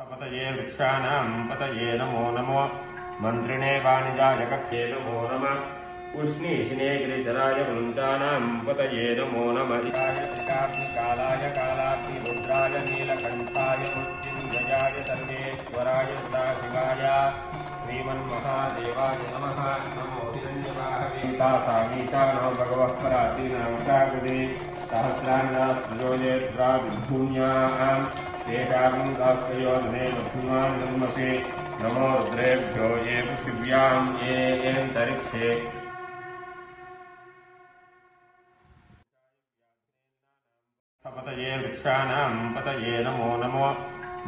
पतये वृक्षाणाम् पतये नमो नमो। मन्त्रिणे वाणिजाय कक्षे नमो। नमः उष्णीशिने गिरिजराय वृन्दानाम् पतये नमो नमः। इहाय त्रिकाग्निकालाय कालाग्निरुद्राय नीलकण्ठाय मृत्युञ्जयाय सर्वेश्वराय सदाशिवाय श्रीमन्महादेवाय नमः। नमो तासामीशानो भगवः परासीनामुषाकृते सहस्रान्नास्त्रयोजे नमो रुद्रेभ्यो ये पृथिव्याम् पतये पतये नमो नमो।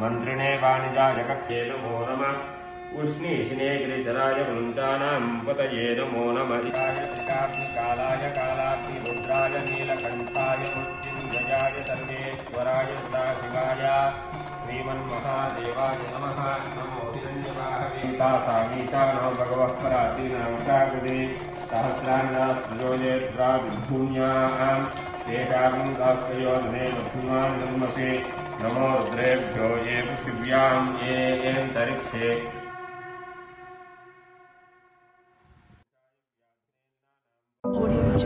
मन्त्रिणे वाणिजाय कक्षे नमो नमः। उष्णीशिने गिरिजराय वृन्दानाम् पतये नमो नमः। त्रिकाग्निकालाय कालाग्निरुद्राय नीलकण्ठाय मृत्युञ्जयाय सर्वेश्वराय सदाशिवाय। श्रीमन्महादेवाय नमः। नमो हिरण्यवाहवे तासामीशानो भगवः दास्त्रयोधने लभ्युमान् जन्मसे। नमो रुद्रेभ्यो ये पृथिव्याम् ये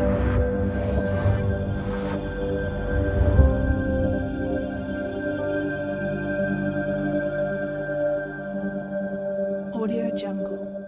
हो Audio Jungle.